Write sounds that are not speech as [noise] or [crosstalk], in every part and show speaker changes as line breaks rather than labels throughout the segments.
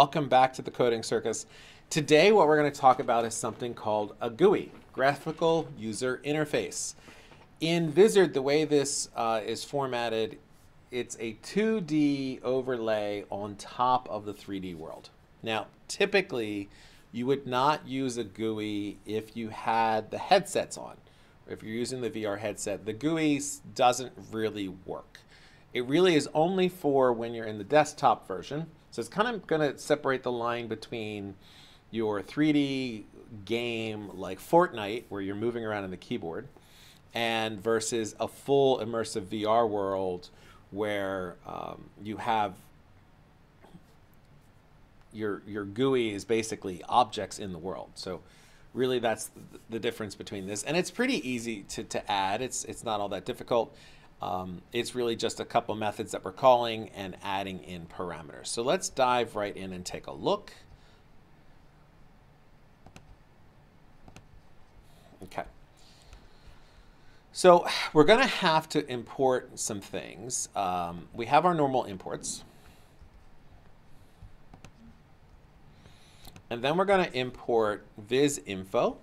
Welcome back to the Coding Circus. Today what we're going to talk about is something called a GUI, Graphical User Interface. In Vizard, the way this uh, is formatted, it's a 2D overlay on top of the 3D world. Now, typically, you would not use a GUI if you had the headsets on. If you're using the VR headset, the GUI doesn't really work. It really is only for when you're in the desktop version. So it's kind of going to separate the line between your 3D game like Fortnite, where you're moving around in the keyboard, and versus a full immersive VR world where um, you have your your GUI is basically objects in the world. So really that's the difference between this. And it's pretty easy to, to add. It's it's not all that difficult um, it's really just a couple methods that we're calling and adding in parameters. So let's dive right in and take a look. Okay. So we're going to have to import some things. Um, we have our normal imports. And then we're going to import viz info,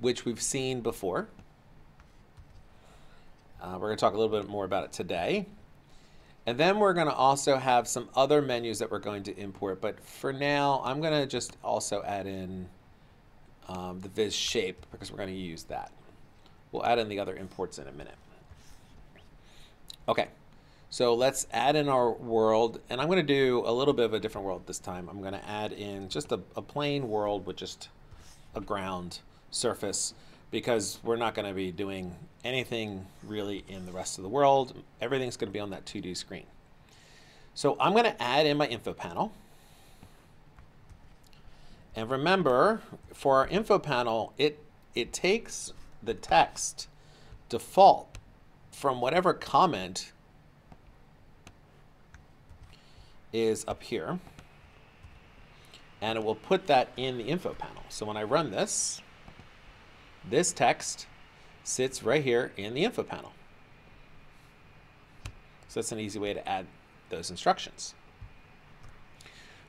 which we've seen before. Uh, we're going to talk a little bit more about it today. And then we're going to also have some other menus that we're going to import. But for now, I'm going to just also add in um, the viz shape because we're going to use that. We'll add in the other imports in a minute. Okay, so let's add in our world. And I'm going to do a little bit of a different world this time. I'm going to add in just a, a plain world with just a ground surface because we're not going to be doing anything really in the rest of the world. Everything's going to be on that 2D screen. So I'm going to add in my info panel. And remember, for our info panel, it, it takes the text default from whatever comment is up here. And it will put that in the info panel. So when I run this, this text sits right here in the info panel. So that's an easy way to add those instructions.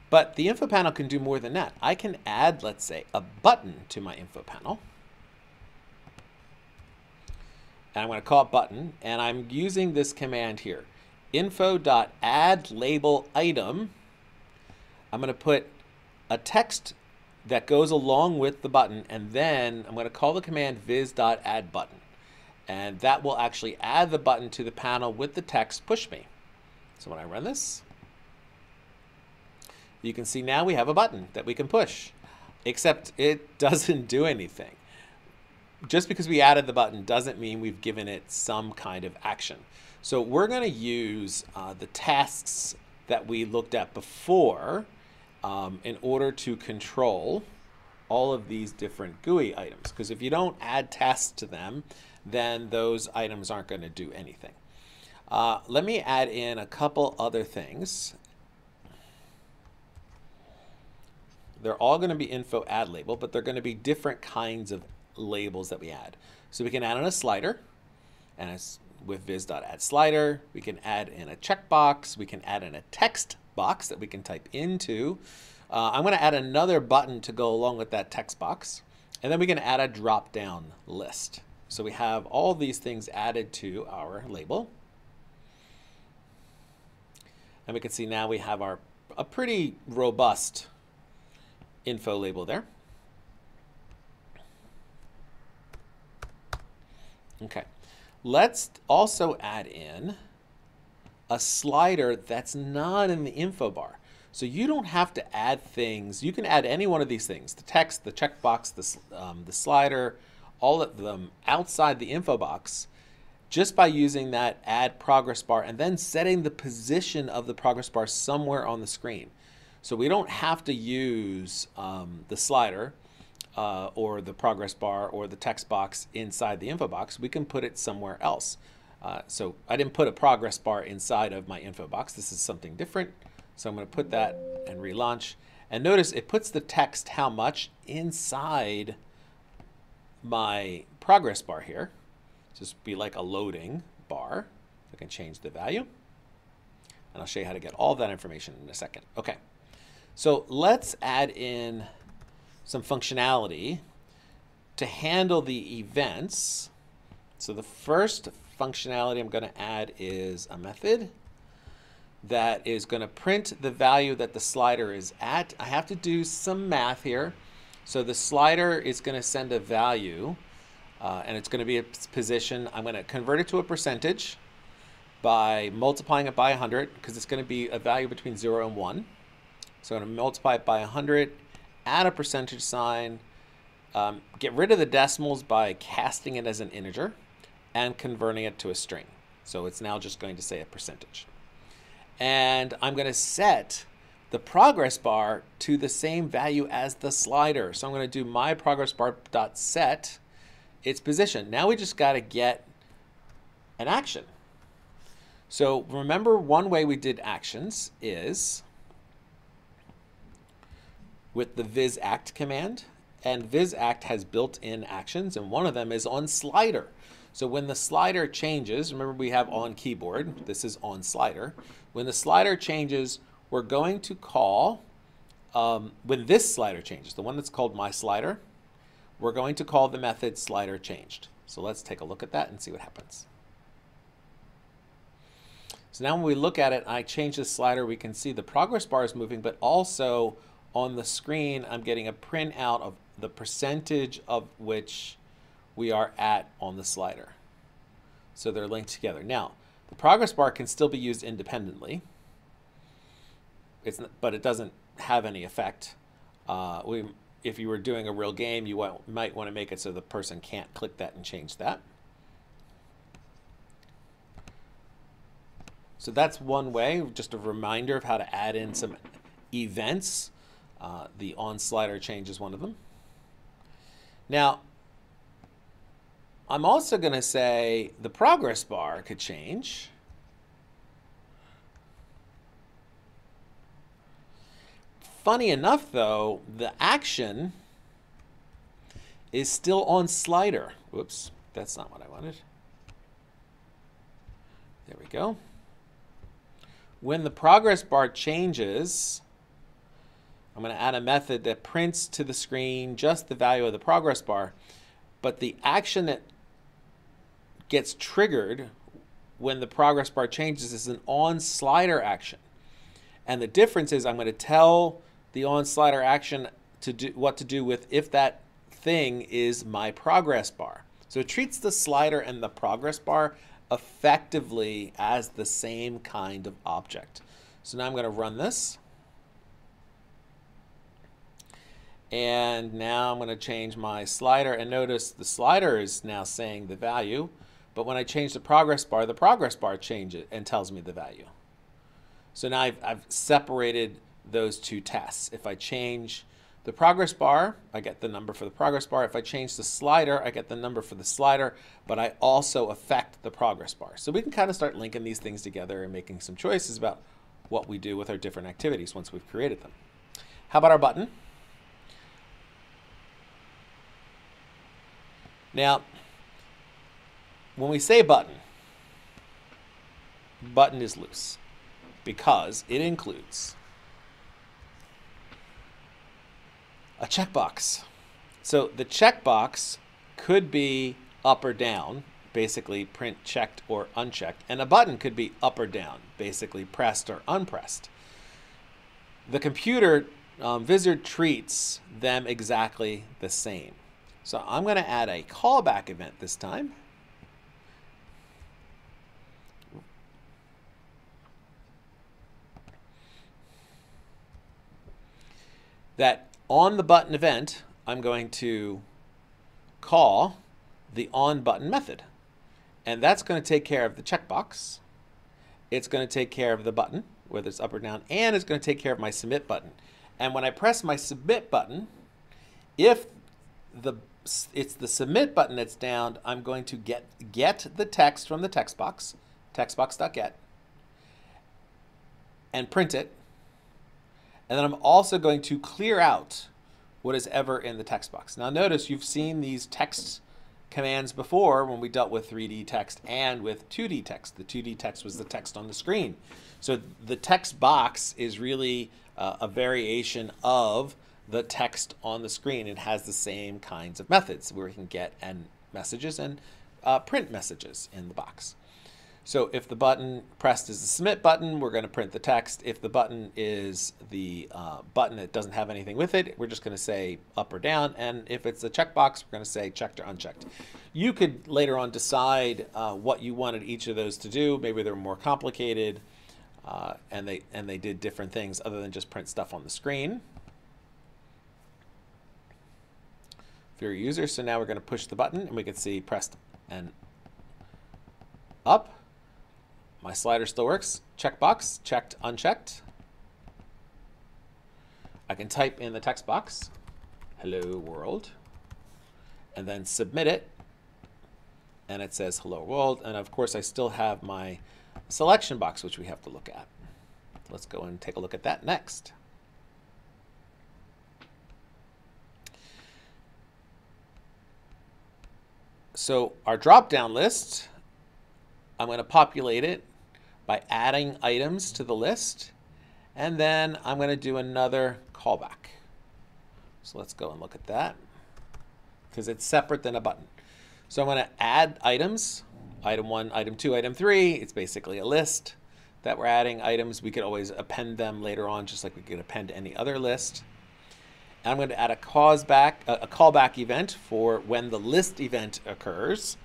But the info panel can do more than that. I can add, let's say, a button to my info panel. And I'm going to call it button. And I'm using this command here. info.add label item. I'm going to put a text that goes along with the button and then I'm going to call the command viz.add button and that will actually add the button to the panel with the text push me. So when I run this, you can see now we have a button that we can push, except it [laughs] doesn't do anything. Just because we added the button doesn't mean we've given it some kind of action. So we're going to use uh, the tasks that we looked at before um, in order to control all of these different GUI items. Because if you don't add tasks to them, then those items aren't going to do anything. Uh, let me add in a couple other things. They're all going to be info add label, but they're going to be different kinds of labels that we add. So we can add in a slider, and with viz.add slider, we can add in a checkbox, we can add in a text box that we can type into. Uh, I'm going to add another button to go along with that text box. And then we can add a drop down list. So we have all these things added to our label. And we can see now we have our a pretty robust info label there. Okay, let's also add in a slider that's not in the info bar. So you don't have to add things. You can add any one of these things, the text, the checkbox, the, um, the slider, all of them outside the info box just by using that add progress bar and then setting the position of the progress bar somewhere on the screen. So we don't have to use um, the slider uh, or the progress bar or the text box inside the info box. We can put it somewhere else. Uh, so I didn't put a progress bar inside of my info box. This is something different. So I'm going to put that and relaunch. And notice it puts the text how much inside my progress bar here. Just be like a loading bar. I can change the value. And I'll show you how to get all that information in a second. Okay. So let's add in some functionality to handle the events. So the first functionality I'm going to add is a method that is going to print the value that the slider is at. I have to do some math here. So the slider is going to send a value uh, and it's going to be a position. I'm going to convert it to a percentage by multiplying it by 100 because it's going to be a value between 0 and 1. So I'm going to multiply it by 100, add a percentage sign, um, get rid of the decimals by casting it as an integer and converting it to a string. So it's now just going to say a percentage. And I'm going to set the progress bar to the same value as the slider. So I'm going to do my progress bar dot set its position. Now we just got to get an action. So remember one way we did actions is with the vizact command. And vizact has built-in actions, and one of them is on slider. So when the slider changes, remember we have on keyboard, this is on slider. When the slider changes, we're going to call, um, when this slider changes, the one that's called my slider, we're going to call the method slider changed. So let's take a look at that and see what happens. So now when we look at it, I change the slider, we can see the progress bar is moving, but also on the screen, I'm getting a printout of the percentage of which we are at on the slider. So they're linked together. Now, the progress bar can still be used independently, it's, but it doesn't have any effect. Uh, we if you were doing a real game, you might want to make it so the person can't click that and change that. So that's one way, just a reminder of how to add in some events. Uh, the on slider change is one of them. Now, I'm also going to say the progress bar could change. Funny enough, though, the action is still on slider. Whoops, that's not what I wanted. There we go. When the progress bar changes, I'm going to add a method that prints to the screen just the value of the progress bar, but the action that gets triggered when the progress bar changes is an on slider action. And the difference is I'm going to tell the on slider action to do what to do with if that thing is my progress bar. So it treats the slider and the progress bar effectively as the same kind of object. So now I'm going to run this. And now I'm going to change my slider and notice the slider is now saying the value. But when I change the progress bar, the progress bar changes and tells me the value. So now I've, I've separated those two tests. If I change the progress bar, I get the number for the progress bar. If I change the slider, I get the number for the slider, but I also affect the progress bar. So we can kind of start linking these things together and making some choices about what we do with our different activities once we've created them. How about our button? Now, when we say button, button is loose because it includes a checkbox. So the checkbox could be up or down, basically print checked or unchecked, and a button could be up or down, basically pressed or unpressed. The computer um, treats them exactly the same. So I'm going to add a callback event this time. That on the button event, I'm going to call the on button method. And that's going to take care of the checkbox. It's going to take care of the button, whether it's up or down, and it's going to take care of my submit button. And when I press my submit button, if the it's the submit button that's down, I'm going to get get the text from the text box, textbox.get, and print it and then I'm also going to clear out what is ever in the text box. Now notice you've seen these text commands before when we dealt with 3D text and with 2D text. The 2D text was the text on the screen. So the text box is really uh, a variation of the text on the screen. It has the same kinds of methods where we can get and messages and uh, print messages in the box. So if the button pressed is the submit button, we're going to print the text. If the button is the uh, button that doesn't have anything with it, we're just going to say up or down. And if it's a checkbox, we're going to say checked or unchecked. You could later on decide uh, what you wanted each of those to do. Maybe they're more complicated uh, and they and they did different things other than just print stuff on the screen. You're a user, so now we're going to push the button and we can see pressed and up my slider still works. Checkbox, checked, unchecked. I can type in the text box, hello world, and then submit it. And it says hello world. And of course, I still have my selection box, which we have to look at. Let's go and take a look at that next. So our drop-down list I'm going to populate it by adding items to the list. And then I'm going to do another callback. So let's go and look at that because it's separate than a button. So I'm going to add items, item one, item two, item three. It's basically a list that we're adding items. We could always append them later on, just like we could append any other list. And I'm going to add a cause back, a callback event for when the list event occurs.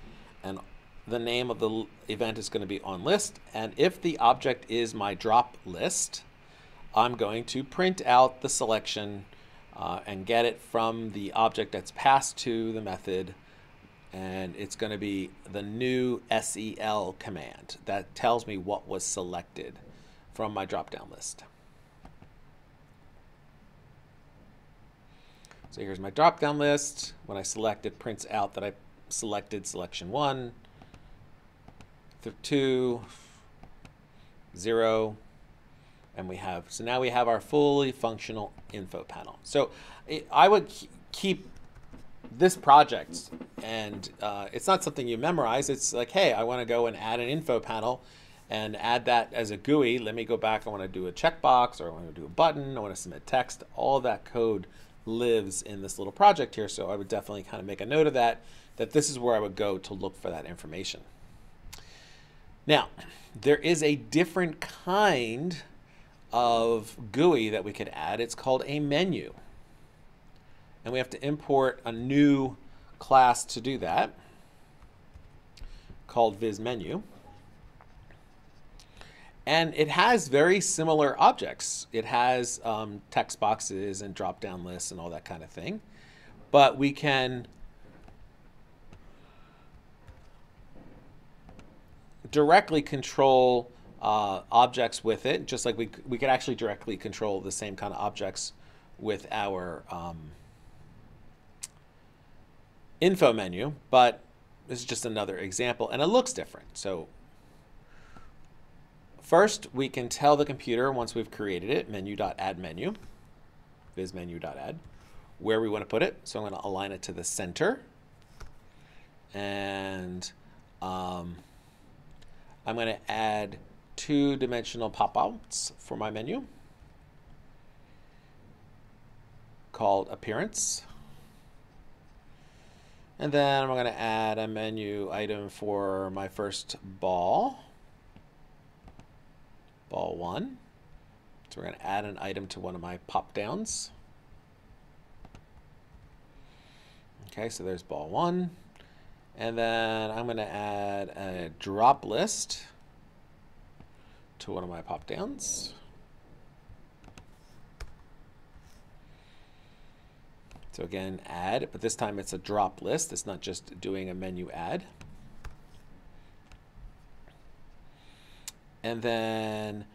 And the name of the event is going to be on list. And if the object is my drop list, I'm going to print out the selection uh, and get it from the object that's passed to the method. And it's going to be the new SEL command that tells me what was selected from my drop-down list. So here's my drop-down list. When I select it, prints out that I selected selection one two, zero, and we have, so now we have our fully functional info panel. So it, I would keep this project and uh, it's not something you memorize. It's like, hey, I want to go and add an info panel and add that as a GUI. Let me go back. I want to do a checkbox or I want to do a button. I want to submit text. All that code lives in this little project here. So I would definitely kind of make a note of that, that this is where I would go to look for that information. Now, there is a different kind of GUI that we could add. It's called a menu. And we have to import a new class to do that called vizmenu. And it has very similar objects. It has um, text boxes and drop-down lists and all that kind of thing. But we can directly control uh, objects with it, just like we, we could actually directly control the same kind of objects with our um, info menu, but this is just another example, and it looks different. So first, we can tell the computer once we've created it, menu.add menu, vizmenu.add, where we want to put it. So I'm going to align it to the center. And um, I'm going to add two-dimensional pop-outs for my menu called appearance. And then I'm going to add a menu item for my first ball, ball one. So we're going to add an item to one of my pop downs. Okay, so there's ball one. And then I'm going to add a drop list to one of my pop downs. So again, add, but this time it's a drop list. It's not just doing a menu add. And then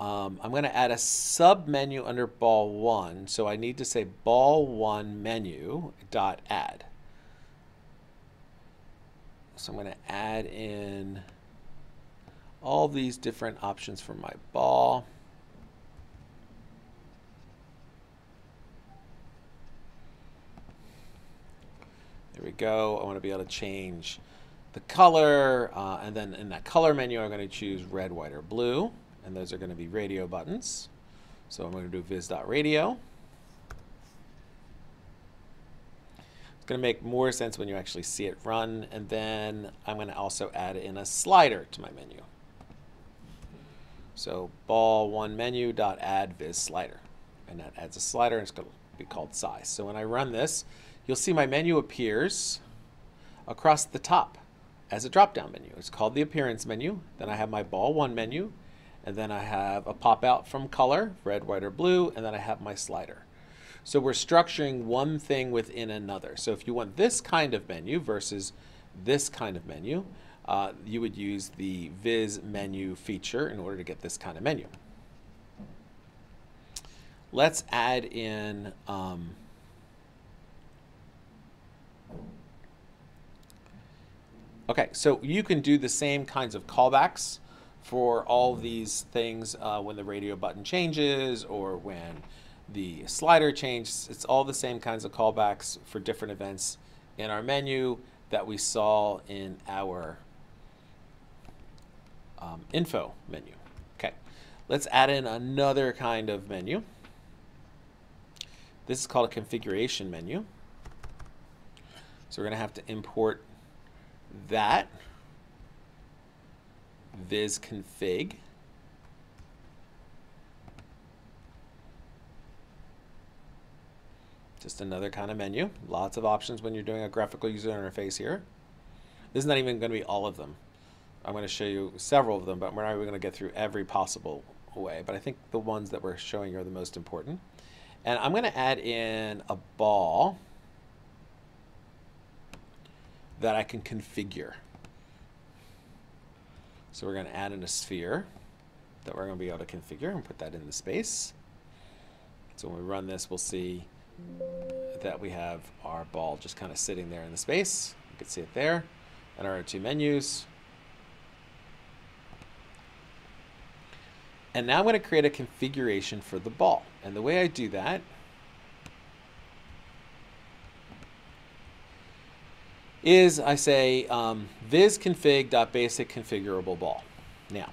um, I'm going to add a sub menu under ball one. So I need to say ball one menu dot add. So I'm going to add in all these different options for my ball. There we go. I want to be able to change the color. Uh, and then in that color menu, I'm going to choose red, white, or blue. And those are going to be radio buttons. So I'm going to do viz.radio. It's going to make more sense when you actually see it run. And then I'm going to also add in a slider to my menu. So ball one menu dot add viz slider. And that adds a slider and it's going to be called size. So when I run this, you'll see my menu appears across the top as a drop-down menu. It's called the appearance menu. Then I have my ball one menu, and then I have a pop out from color, red, white, or blue, and then I have my slider. So we're structuring one thing within another. So if you want this kind of menu versus this kind of menu, uh, you would use the Viz menu feature in order to get this kind of menu. Let's add in um, Okay, so you can do the same kinds of callbacks for all these things uh, when the radio button changes or when the slider changes. It's all the same kinds of callbacks for different events in our menu that we saw in our um, info menu. Okay, let's add in another kind of menu. This is called a configuration menu. So we're going to have to import that viz config just another kind of menu lots of options when you're doing a graphical user interface here this is not even going to be all of them I'm going to show you several of them but we're not even going to get through every possible way but I think the ones that we're showing are the most important and I'm going to add in a ball that I can configure. So we're going to add in a sphere that we're going to be able to configure and put that in the space. So when we run this, we'll see that we have our ball just kind of sitting there in the space. You can see it there. And our two menus. And now I'm going to create a configuration for the ball. And the way I do that is I say um, viz configurable ball. Now,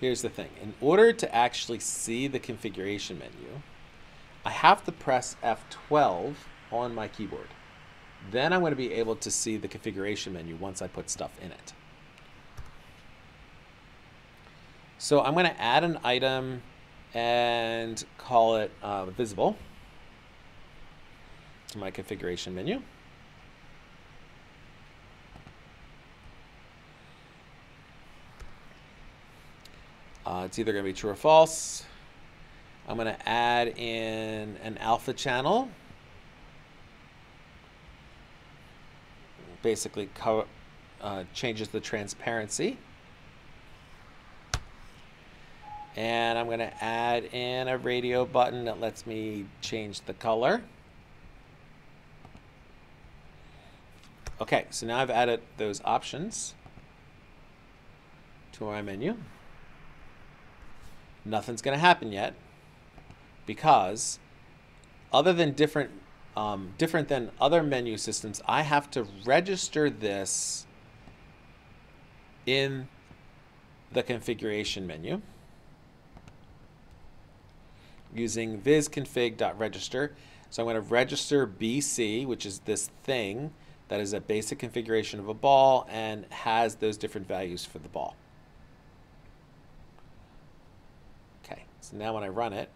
here's the thing. In order to actually see the configuration menu, I have to press F12 on my keyboard. Then I'm going to be able to see the configuration menu once I put stuff in it. So I'm going to add an item and call it uh, visible to my configuration menu. Uh, it's either going to be true or false. I'm going to add in an alpha channel. Basically uh, changes the transparency. And I'm going to add in a radio button that lets me change the color. Okay, so now I've added those options to my menu nothing's going to happen yet because other than different um, different than other menu systems, I have to register this in the configuration menu using vizconfig.register. So I'm going to register BC, which is this thing that is a basic configuration of a ball and has those different values for the ball. Okay, so now when I run it,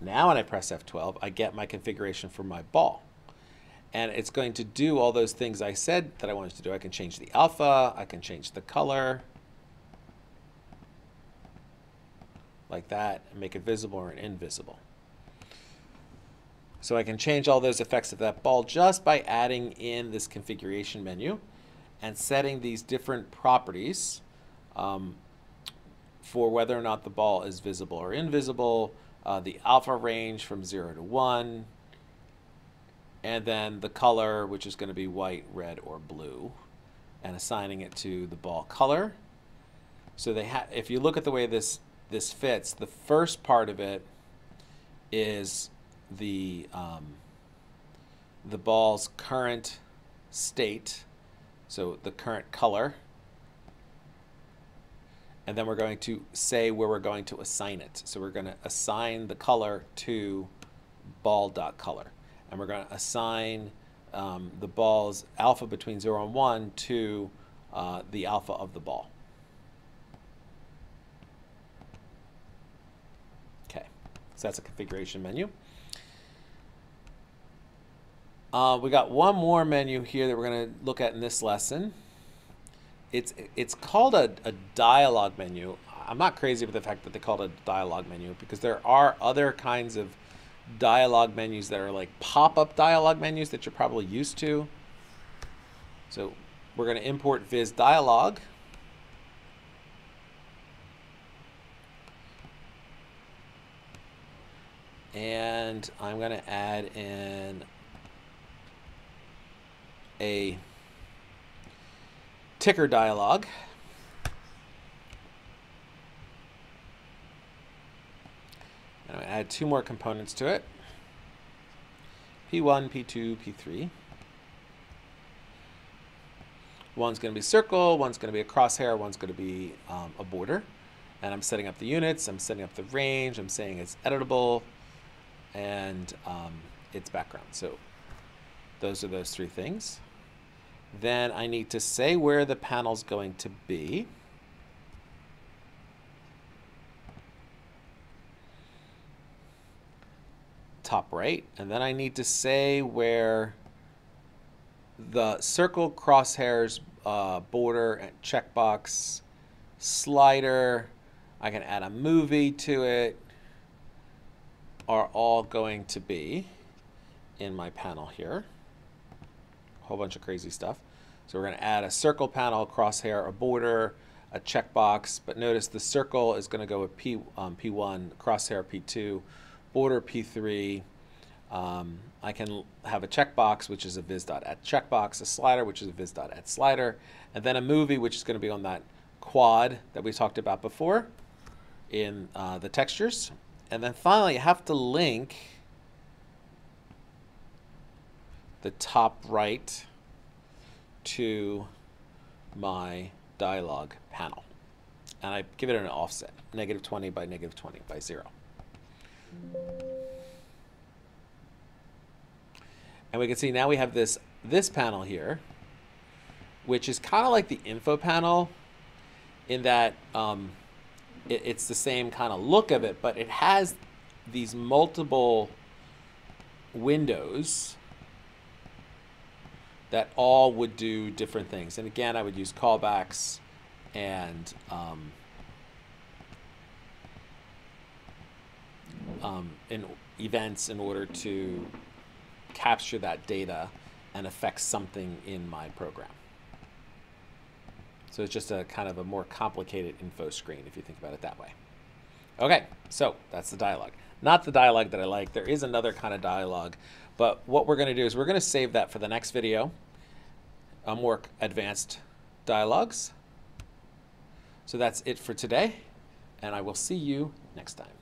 now when I press F12, I get my configuration for my ball. And it's going to do all those things I said that I wanted to do. I can change the alpha, I can change the color, like that, and make it visible or invisible. So I can change all those effects of that ball just by adding in this configuration menu and setting these different properties um, for whether or not the ball is visible or invisible, uh, the alpha range from 0 to 1, and then the color, which is going to be white, red, or blue, and assigning it to the ball color. So they ha if you look at the way this, this fits, the first part of it is the, um, the ball's current state, so the current color, and then we're going to say where we're going to assign it. So we're going to assign the color to ball.color. And we're going to assign um, the ball's alpha between 0 and 1 to uh, the alpha of the ball. Okay, so that's a configuration menu. Uh, we got one more menu here that we're going to look at in this lesson. It's it's called a, a dialog menu. I'm not crazy with the fact that they called it a dialog menu because there are other kinds of dialog menus that are like pop-up dialog menus that you're probably used to. So we're going to import viz dialog. And I'm going to add in a ticker dialog. And I'm going to add two more components to it. P1, P2, P3. One's going to be circle, one's going to be a crosshair, one's going to be um, a border. And I'm setting up the units, I'm setting up the range, I'm saying it's editable, and um, its background. So those are those three things. Then I need to say where the panel's going to be. Top right. And then I need to say where the circle, crosshairs, uh, border, checkbox, slider, I can add a movie to it, are all going to be in my panel here whole bunch of crazy stuff. So we're going to add a circle panel, crosshair, a border, a checkbox. But notice the circle is going to go with P, um, P1, crosshair P2, border P3. Um, I can have a checkbox, which is a viz.add checkbox, a slider, which is a viz.add slider, and then a movie, which is going to be on that quad that we talked about before in uh, the textures. And then finally, you have to link the top right to my dialog panel. And I give it an offset, negative 20 by negative 20 by 0. And we can see now we have this, this panel here, which is kind of like the info panel in that um, it, it's the same kind of look of it, but it has these multiple windows that all would do different things. And again, I would use callbacks and um, um, in events in order to capture that data and affect something in my program. So it's just a kind of a more complicated info screen if you think about it that way. Okay, so that's the dialogue. Not the dialogue that I like. There is another kind of dialogue but what we're going to do is we're going to save that for the next video, um, more advanced dialogues. So that's it for today, and I will see you next time.